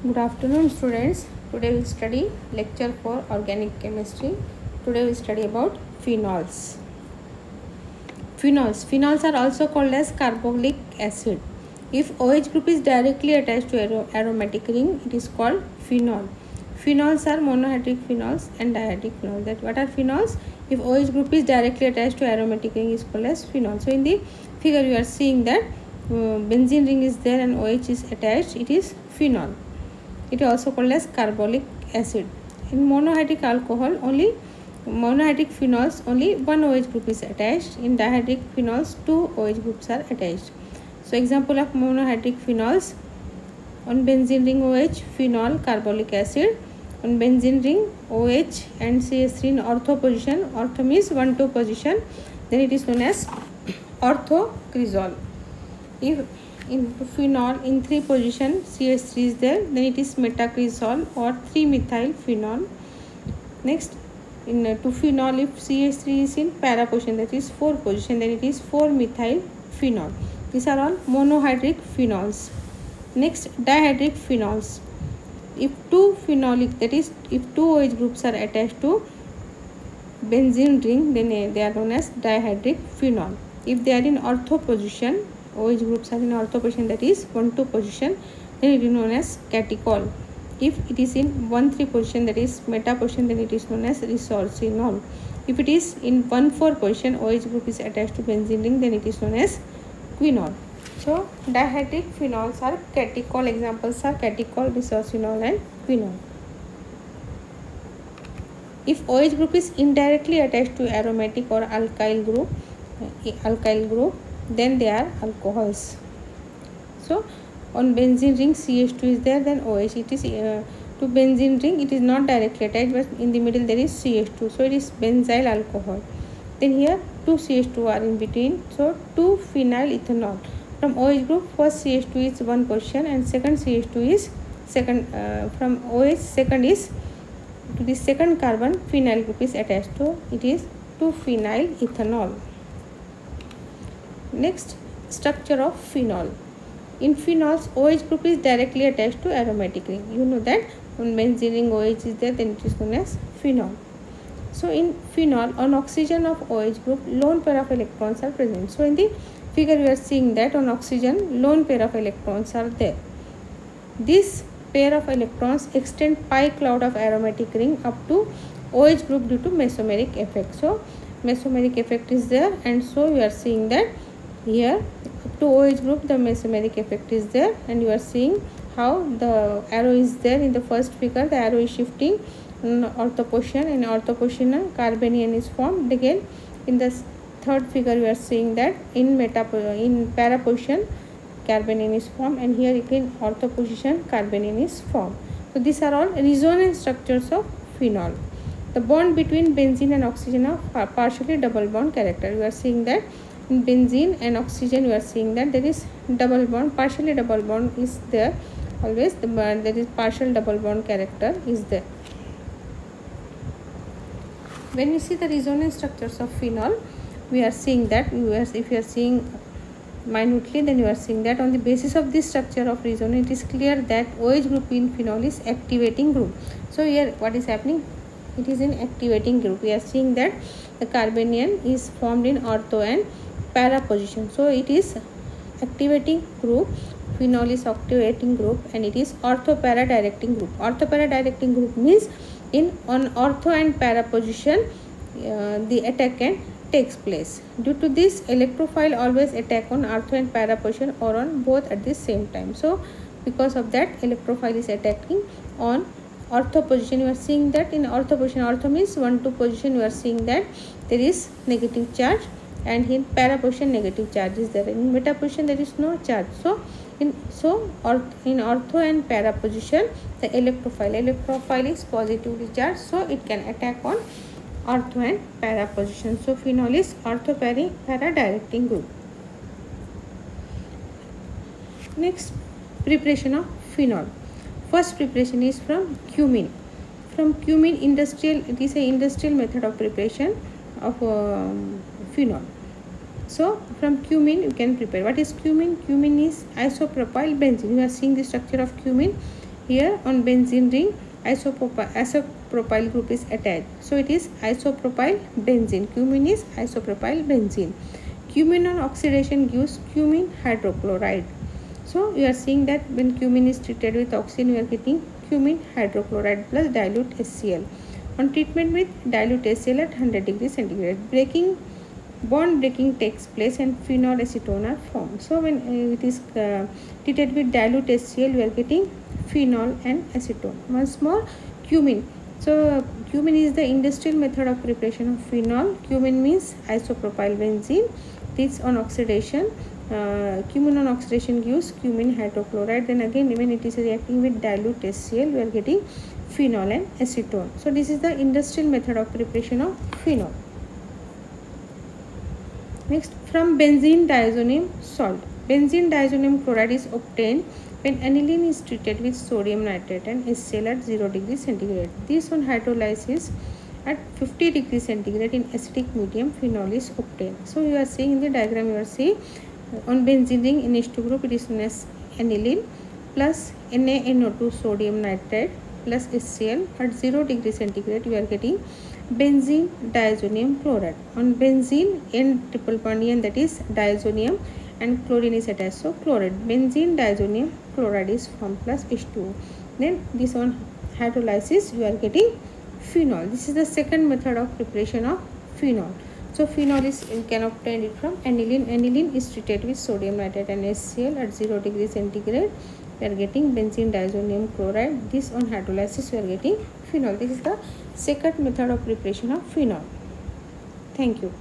Good afternoon students. Today we study lecture for organic chemistry. Today we study about phenols. Phenols. Phenols are also called as carbolic acid. If OH group is directly attached to aro- aromatic ring, it is called phenol. Phenols are monohydric phenols and dihydric phenols. That what are phenols? If OH group is directly attached to aromatic ring, is called as phenol. So in the figure you are seeing that uh, benzene ring is there and OH is attached. It is phenol. It is also called as carbolic acid. In monohydric alcohol, only monohydric phenols only one OH group is attached. In dihydric phenols, two OH groups are attached. So example of monohydric phenols on benzene ring OH phenol carbolic acid on benzene ring OH and CH3 in ortho position ortho means 1 2 position then it is known as orthocresol if in phenol in 3 position CH3 is there then it is metacresol or 3 methyl phenol. Next in uh, to phenol if CH3 is in para position that is 4 position then it is 4 methyl phenol. These are all monohydric phenols. Next dihydric phenols. If two phenolic that is if two OH groups are attached to benzene ring then uh, they are known as dihydric phenol. If they are in ortho position OH groups are in ortho position that is 1 2 position. Then it is known as catechol. If it is in 1 3 position that is meta position then it is known as resorcinol if it is in 1 4 position OH group is attached to benzene ring then it is known as quinol. So dihydric phenols are catechol. Examples are catechol resorcinol and quinol. If OH group is indirectly attached to aromatic or alkyl group uh, alkyl group then they are alcohols. So on benzene ring ch2 is there then oh it is uh, to benzene ring it is not directly attached but in the middle there is ch2 so it is benzyl alcohol. Then here two ch2 are in between so two phenyl ethanol. From oh group first ch2 is one position and second ch2 is second uh, from oh second is to the second carbon phenyl group is attached to it is 2 phenyl ethanol next structure of phenol. In phenols OH group is directly attached to aromatic ring. You know that? When benzene ring OH is there then it is known as phenol. So in phenol on oxygen of OH group lone pair of electrons are present. So in the figure we are seeing that on oxygen lone pair of electrons are there. This pair of electrons extend pi cloud of aromatic ring up to OH group due to mesomeric effect. So mesomeric effect is there and so we are seeing that here. Up to OH group the mesomeric effect is there and you are seeing how the arrow is there in the first figure the arrow is shifting in ortho position in ortho position uh, carbanion is formed. Again in the third figure we are seeing that in meta uh, in para position carbanion is formed and here again ortho position carbanion is formed. So these are all resonance structures of phenol. The bond between benzene and oxygen are partially double bond character. You are seeing that benzene and oxygen we are seeing that there is double bond partially double bond is there always the bond there is partial double bond character is there. When we see the resonance structures of phenol we are seeing that we are, if you are seeing minutely then you are seeing that on the basis of this structure of resonance it is clear that OH group in phenol is activating group. So here what is happening? It is in activating group. We are seeing that the carbanion is formed in ortho and para position so it is activating group phenol is activating group and it is ortho para directing group. Ortho para directing group means in on ortho and para position uh, the attack can takes place. Due to this electrophile always attack on ortho and para position or on both at the same time. So because of that electrophile is attacking on ortho position. You are seeing that in ortho position ortho means 1 2 position you are seeing that there is negative charge and in para position negative charge is there. In meta position there is no charge. So in so or in ortho and para position the electrophile. Electrophile is positively charged so it can attack on ortho and para position. So phenol is ortho para, para directing group. Next preparation of phenol. First preparation is from cumene. From cumene industrial it is a industrial method of preparation of um, phenol so from cumene you can prepare. What is cumene? Cumene is isopropyl benzene. You are seeing the structure of cumene. Here on benzene ring isopropyl, isopropyl group is attached. So it is isopropyl benzene. Cumene is isopropyl benzene. Cumene on oxidation gives cumene hydrochloride. So you are seeing that when cumene is treated with oxygen you are getting cumene hydrochloride plus dilute HCl on treatment with dilute HCl at 100 degree centigrade. Breaking bond breaking takes place and phenol acetone are formed. So when uh, it is uh, treated with dilute HCl, we are getting phenol and acetone. Once more, cumene. So cumene is the industrial method of preparation of phenol. Cumene means isopropyl benzene. This on oxidation. Uh, cumene on oxidation gives cumene hydrochloride. Then again, when it is reacting with dilute HCl, we are getting phenol and acetone. So this is the industrial method of preparation of phenol. Next, from benzene diazonium salt. Benzene diazonium chloride is obtained when aniline is treated with sodium nitrate and HCl at 0 degree centigrade. This on hydrolysis at 50 degree centigrade in acidic medium phenol is obtained. So you are seeing in the diagram you are seeing uh, on benzene ring NH2 group it is known as aniline plus NaNO2 sodium nitrate plus HCl at 0 degree centigrade you are getting benzene diazonium chloride. On benzene n triple bond n that is diazonium and chlorine is attached so chloride. Benzene diazonium chloride is formed plus h2 then this one hydrolysis you are getting phenol. This is the second method of preparation of phenol. So phenol is you can obtain it from aniline. Aniline is treated with sodium nitrate and HCl at 0 degree centigrade. We are getting benzene diazonium chloride. This on hydrolysis we are getting phenol. This is the second method of preparation of phenol. Thank you